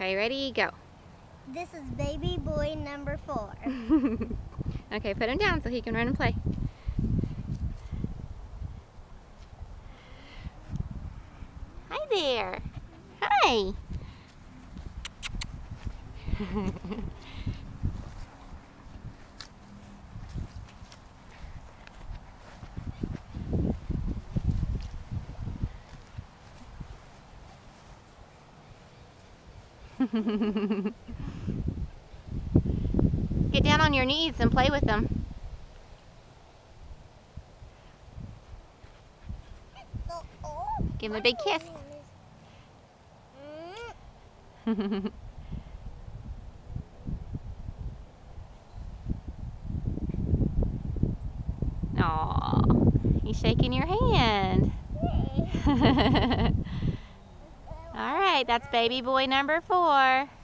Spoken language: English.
Okay, ready, go. This is baby boy number four. okay, put him down so he can run and play. Hi there. Hi. Get down on your knees and play with them. Give him a big kiss. Aw, he's shaking your hand. Right, that's baby boy number four.